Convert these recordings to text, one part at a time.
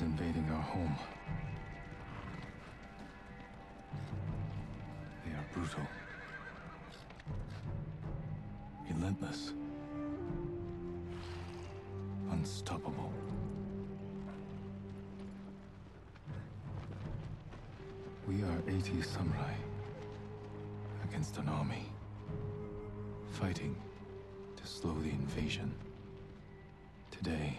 invading our home. They are brutal. Relentless. Unstoppable. We are 80 samurai against an army. Fighting to slow the invasion. Today,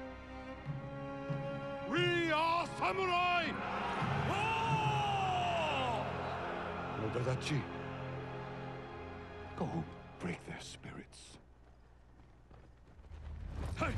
Samurai! Oh! Nodadachi, go break their spirits. Hey!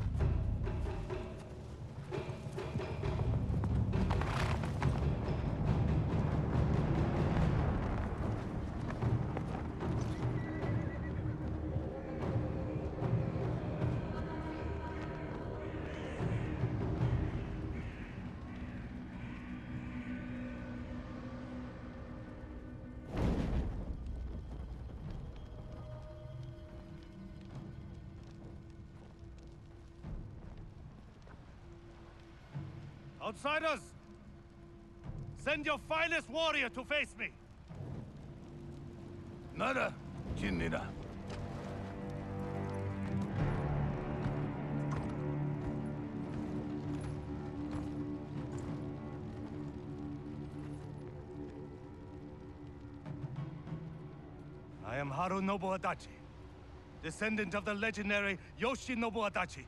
Outsiders! Send your finest warrior to face me! Nada, Jinnida. I am Harunobu Adachi, descendant of the legendary Yoshinobu Adachi.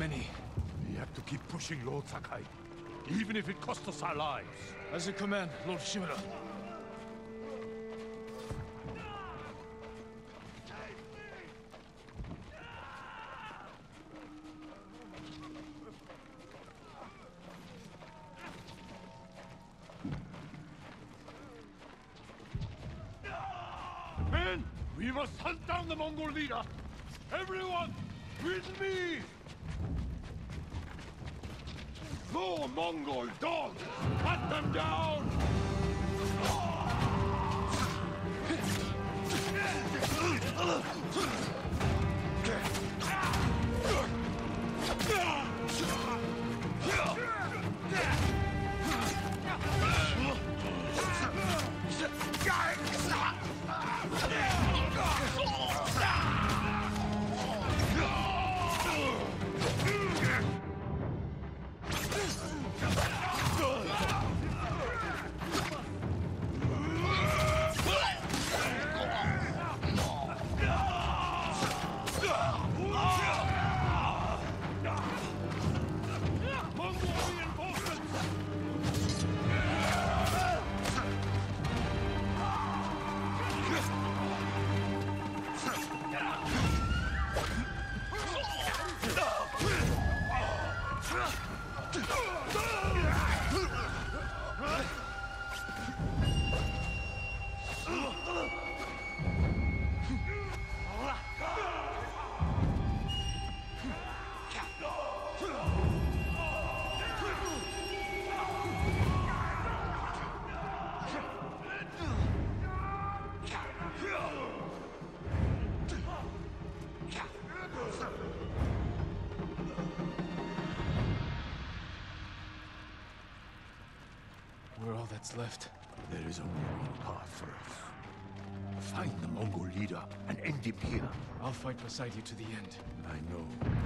Many. We have to keep pushing Lord Sakai, even if it costs us our lives. As you command, Lord Shimura. Left. There is only one path for us. Find the Mongol leader and end him here. I'll fight beside you to the end. I know.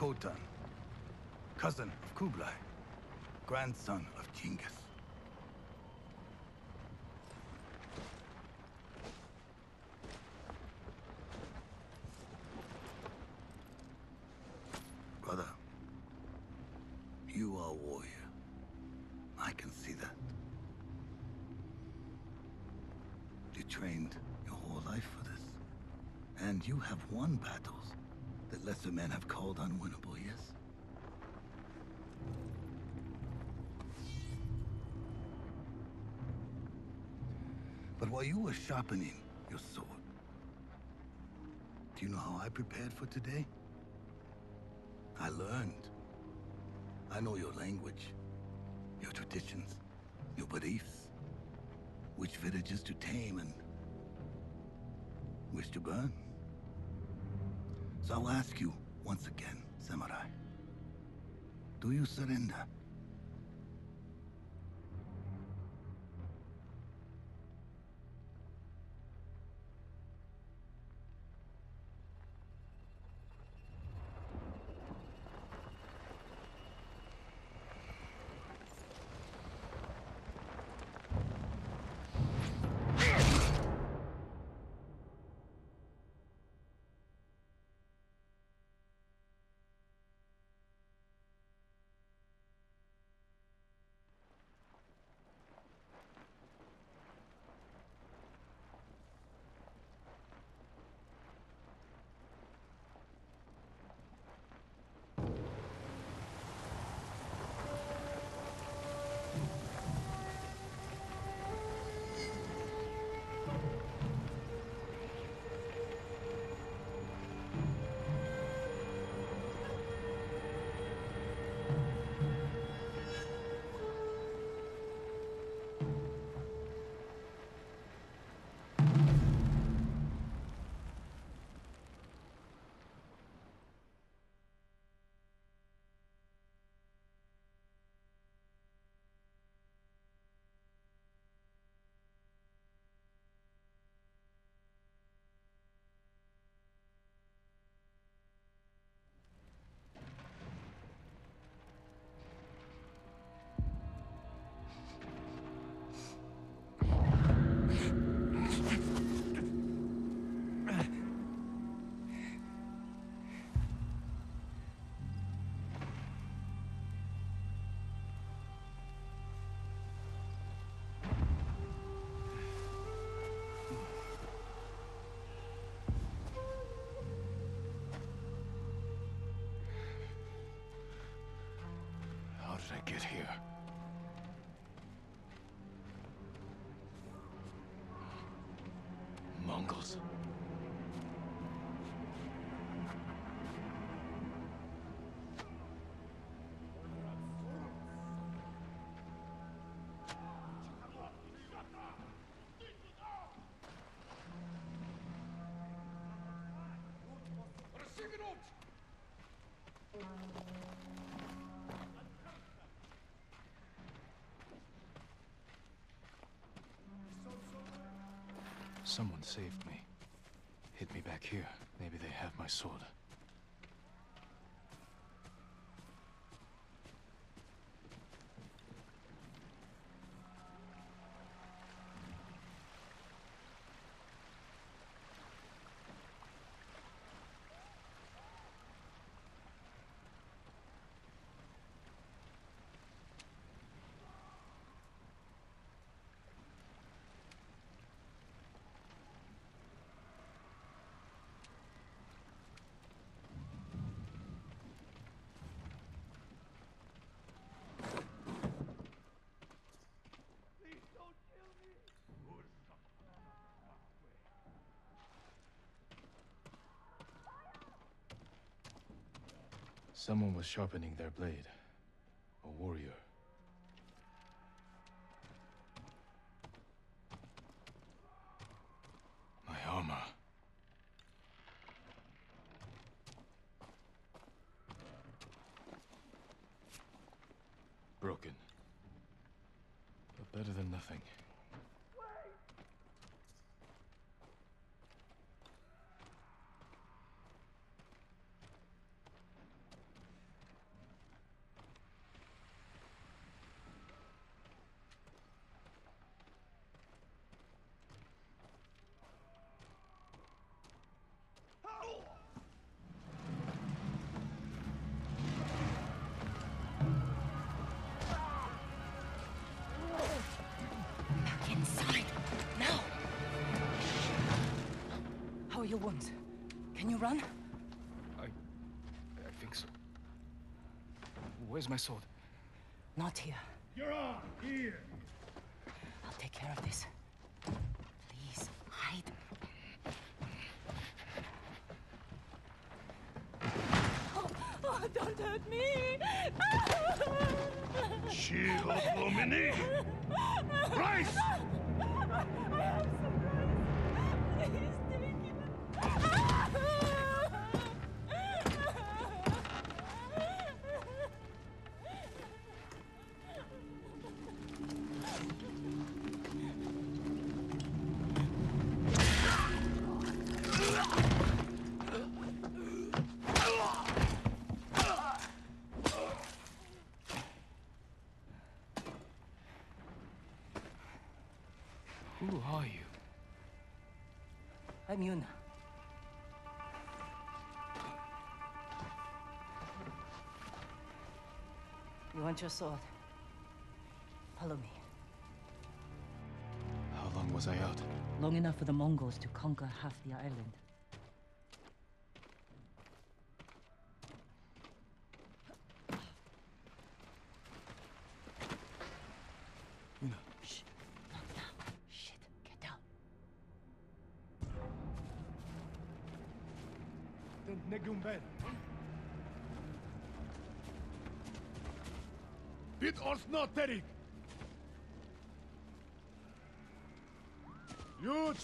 Khotun, cousin of Kublai, grandson of Genghis. Brother, you are a warrior. I can see that. You trained your whole life for this. And you have won battles lesser men have called unwinnable, yes? But while you were sharpening your sword, do you know how I prepared for today? I learned. I know your language, your traditions, your beliefs, which villages to tame and which to burn. So I'll ask you once again, Samurai. Do you surrender? Mongols. Someone saved me. Hit me back here. Maybe they have my sword. Someone was sharpening their blade. How are your wounds? Can you run? I... I think so. Where's my sword? Not here. You're on! Here! I'll take care of this. Please, hide. Oh, oh, don't hurt me! Shield Lumini! Rice! I'm Yuna. You want your sword? Follow me. How long was I out? Long enough for the Mongols to conquer half the island.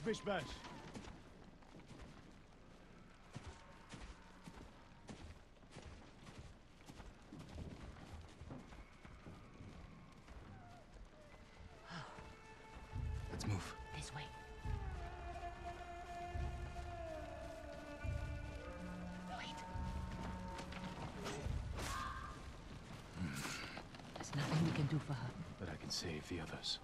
Huge bishbash! Let's move. This way. Wait. Hmm. There's nothing we can do for her. But I can save the others.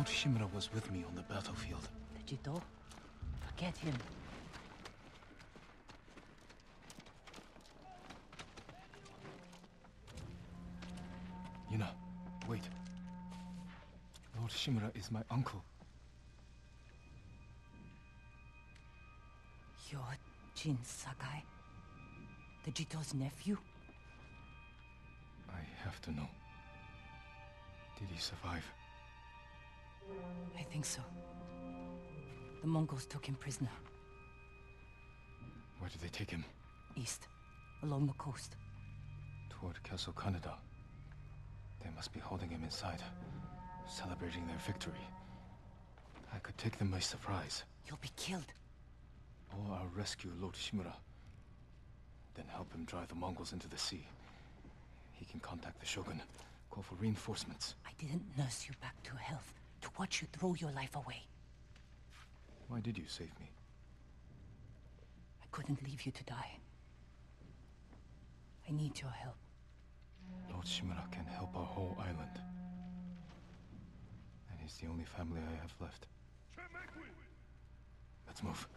Lord Shimura was with me on the battlefield. The Jito? Forget him. Yuna, wait. Lord Shimura is my uncle. You're Jin Sakai? The Jito's nephew? I have to know. Did he survive? I think so. The Mongols took him prisoner. Where did they take him? East, along the coast. Toward Castle Kaneda. They must be holding him inside, celebrating their victory. I could take them by surprise, You'll be killed. or I'll rescue Lord Shimura. Then help him drive the Mongols into the sea. He can contact the Shogun, call for reinforcements. I didn't nurse you back to health to watch you throw your life away. Why did you save me? I couldn't leave you to die. I need your help. Lord Shimura can help our whole island. And he's the only family I have left. Let's move.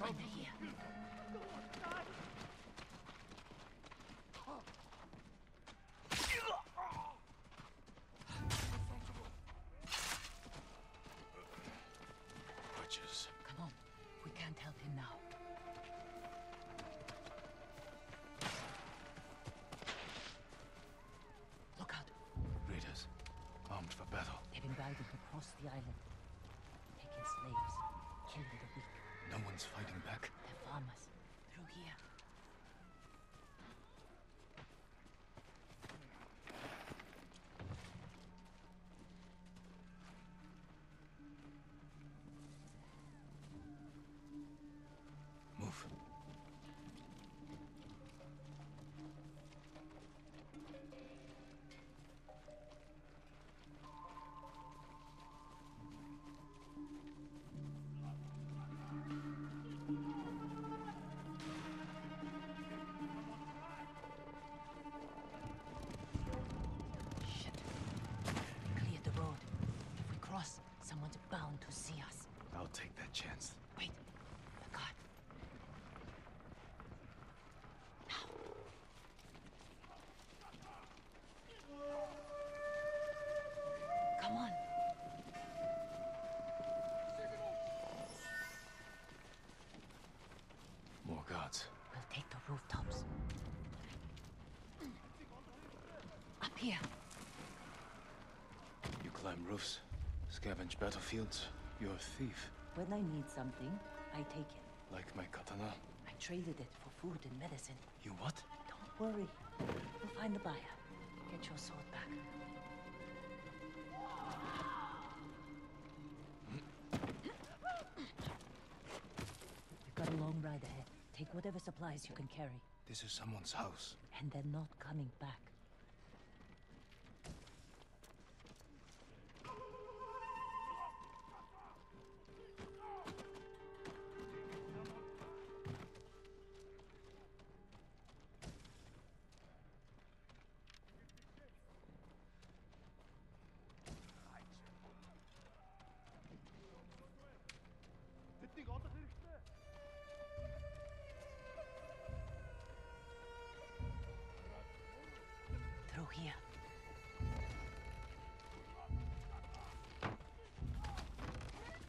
Under fighting back. They're farmers. Through here. Chance. Wait. Oh, the guard. Now. Come on. More guards. We'll take the rooftops. Up here. You climb roofs, scavenge battlefields. You're a thief. When I need something, I take it. Like my katana. I traded it for food and medicine. You what? Don't worry. We'll find the buyer. Get your sword back. We've got a long ride ahead. Take whatever supplies you can carry. This is someone's house. And they're not coming back.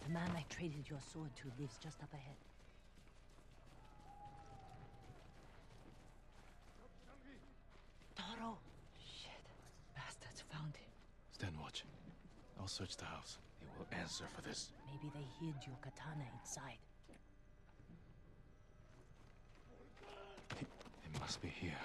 The man I traded your sword to lives just up ahead. Toro! Shit. Bastards found him. Stand watch. I'll search the house. They will answer for this. Maybe they hid your katana inside. It must be here.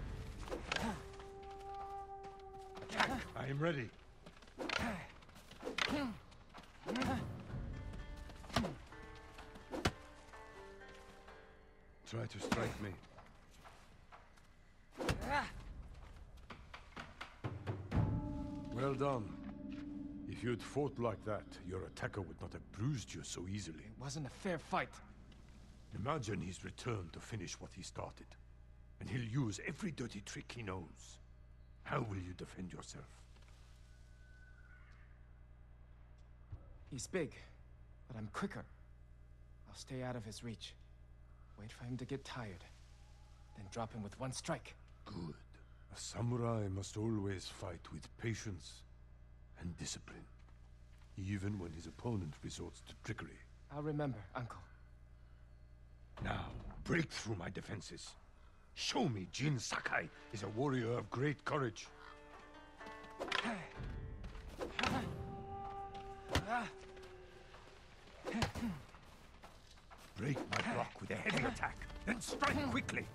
I am ready. Try to strike me. Well done. If you'd fought like that, your attacker would not have bruised you so easily. It wasn't a fair fight. Imagine he's returned to finish what he started. And he'll use every dirty trick he knows. How will you defend yourself? He's big, but I'm quicker. I'll stay out of his reach. Wait for him to get tired. Then drop him with one strike. Good. A samurai must always fight with patience and discipline. Even when his opponent resorts to trickery. I'll remember, Uncle. Now, break through my defenses. Show me Jin Sakai is a warrior of great courage. Break my block with a heavy attack, then strike quickly.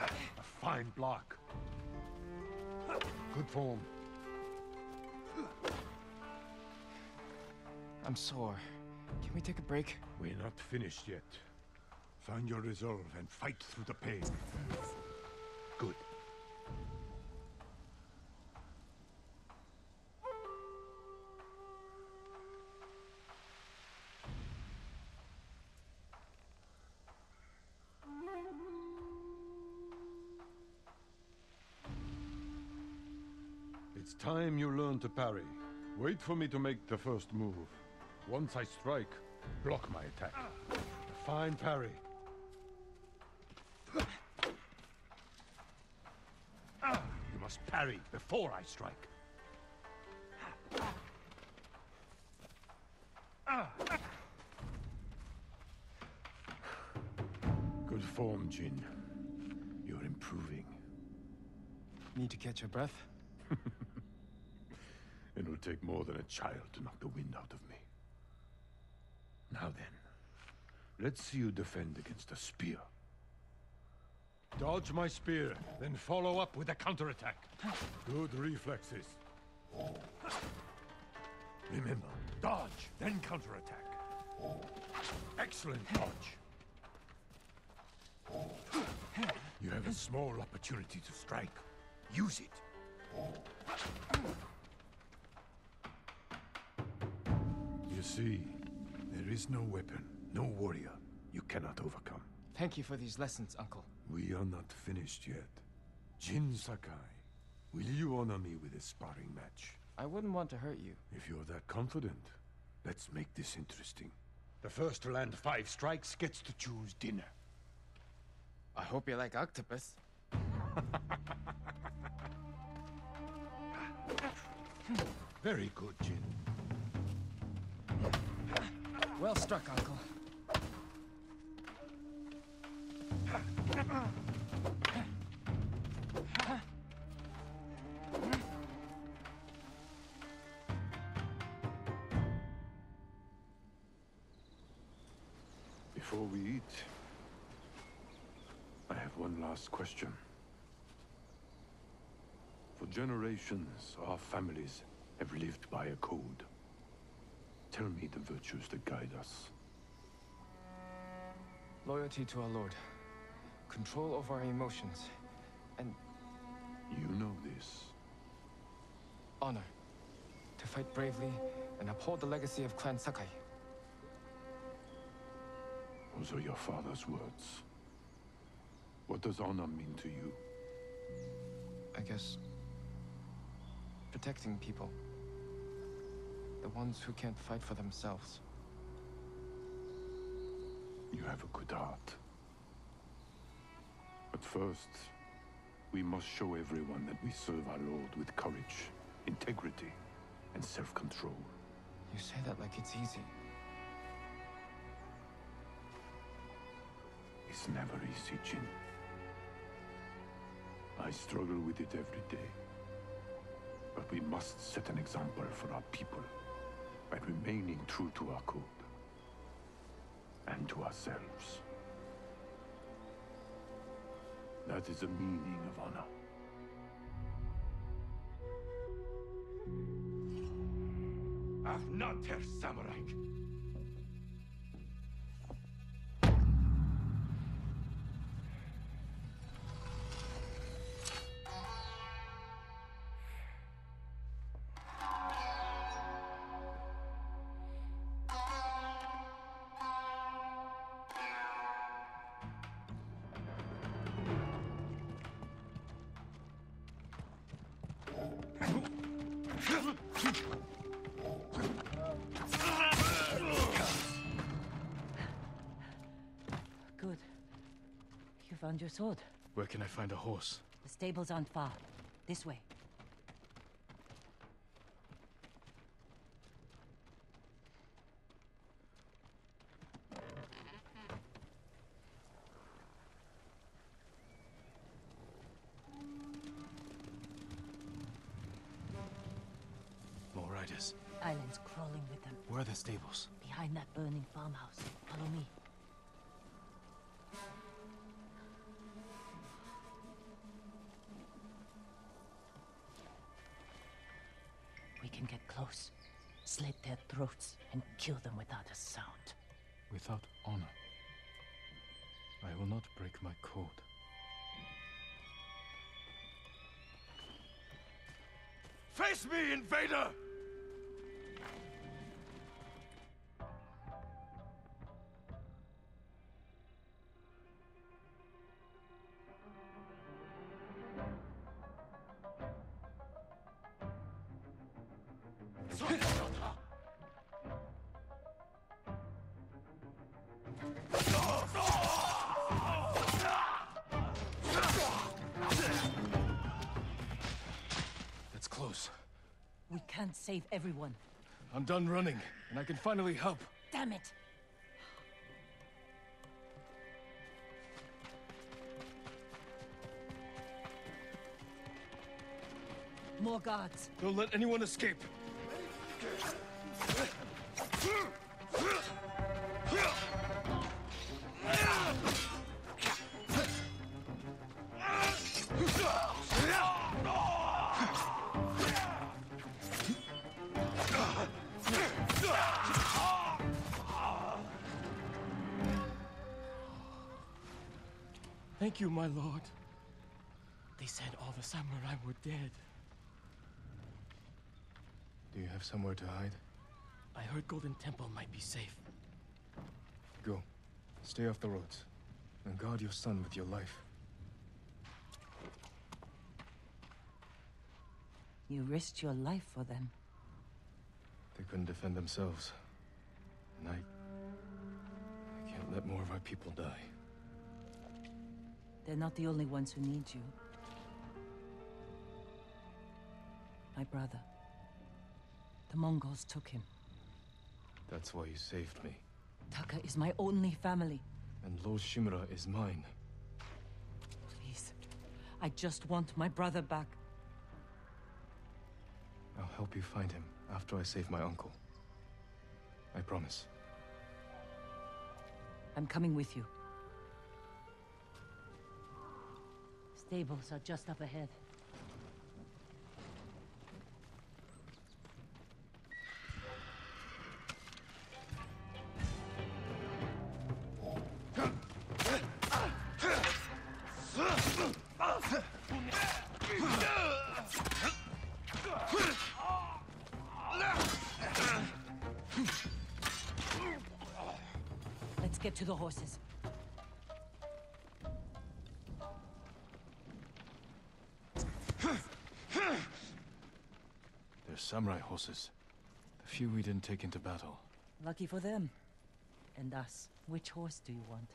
A fine block. Good form. I'm sore. Can we take a break? We're not finished yet. Find your resolve and fight through the pain. Good. Time you learn to parry. Wait for me to make the first move. Once I strike, block my attack. A fine parry. You must parry before I strike. Good form, Jin. You're improving. Need to catch your breath? Take more than a child to knock the wind out of me. Now then, let's see you defend against a spear. Dodge my spear, then follow up with a counterattack. Good reflexes. Remember, dodge, then counterattack. Excellent dodge. You have a small opportunity to strike. Use it. You see, there is no weapon, no warrior you cannot overcome. Thank you for these lessons, Uncle. We are not finished yet. Jin Sakai, will you honor me with a sparring match? I wouldn't want to hurt you. If you're that confident, let's make this interesting. The first to land five strikes gets to choose dinner. I hope you like octopus. Very good, Jin. Well struck, Uncle. Before we eat, I have one last question. For generations, our families have lived by a code. Tell me the virtues that guide us. Loyalty to our lord. Control of our emotions. And You know this. honor. To fight bravely and uphold the legacy of Clan Sakai. Those are your father's words. What does honor mean to you? I guess... Protecting people. The ones who can't fight for themselves. You have a good heart. But first, we must show everyone that we serve our Lord with courage, integrity, and self-control. You say that like it's easy. It's never easy, Jin. I struggle with it every day. But we must set an example for our people by remaining true to our code. And to ourselves. That is the meaning of honor. Herr Samurai. Good. You found your sword. Where can I find a horse? The stables aren't far. This way. Can get close, slit their throats, and kill them without a sound. Without honor. I will not break my code. Face me, invader! Everyone. I'm done running, and I can finally help. Damn it! More guards. Don't let anyone escape. Thank you, my lord. They said all the samurai were dead. Do you have somewhere to hide? I heard Golden Temple might be safe. Go. Stay off the roads. And guard your son with your life. You risked your life for them. They couldn't defend themselves. And I... I can't let more of our people die. They're not the only ones who need you. My brother. The Mongols took him. That's why you saved me. Taka is my only family. And Lord Shimura is mine. Please. I just want my brother back. I'll help you find him after I save my uncle. I promise. I'm coming with you. Stables are just up ahead. Horses. The few we didn't take into battle. Lucky for them. And us. Which horse do you want?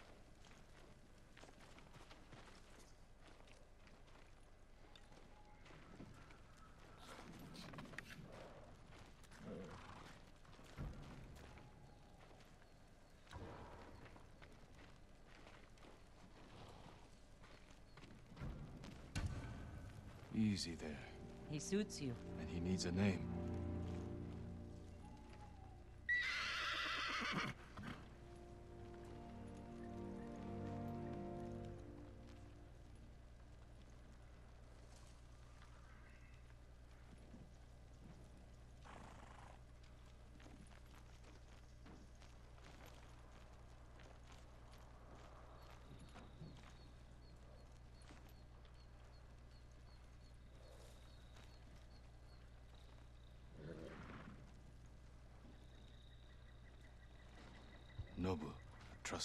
Easy there. He suits you. And he needs a name.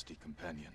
Trusty companion.